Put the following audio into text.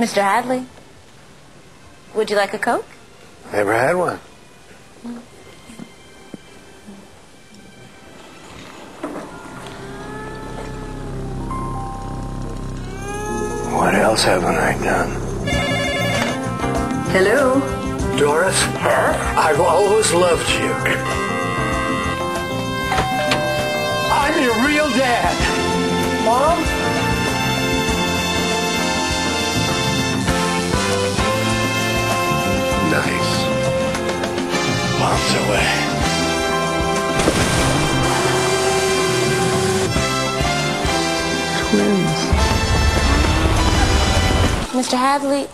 Mr. Hadley, would you like a Coke? Never had one. What else haven't I done? Hello? Doris? I've always loved you. I'm your real dad. Mom? Nice. Mom's away. Mr. Hadley,